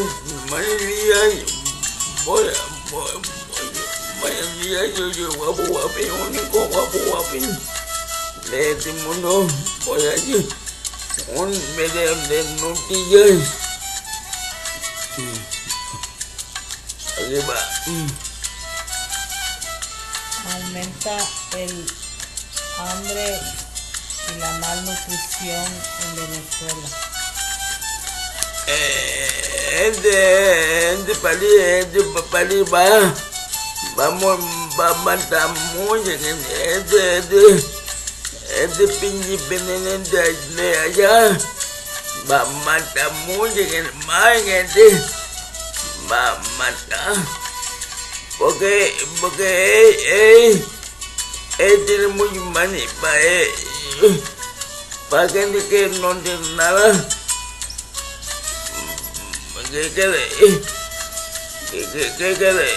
día, voy a, voy, voy a día, yo, yo, guapo, guapi, único, guapo, guapi. De este mundo, voy a ir un video de noticias. Aquí va. Aumenta el hambre y la malnutrición en Venezuela. ende ende pali ende pali ba. Bamon baman tamu ende ende. Ende pinji benenen dajne aja baman tamu jengen mai ende baman ta oke oke ei ende mujmani ba ei Bagaimana kita nonton nara? Que quede, que, que, que quede,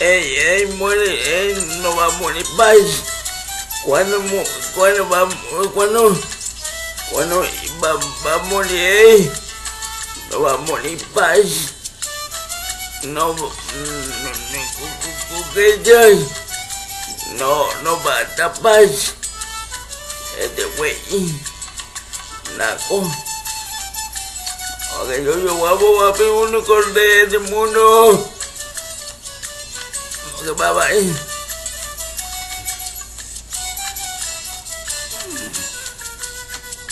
ey, ey, muere, no va a morir paz. Cuando, cuando va, cuando, cuando va, va a morir, él, no va a morir paz. No, no, no, no, que ya, no, no va a estar paz. Este güey, naco. Aquellos guapos papi, uno con de mundo. Okay, bye bye.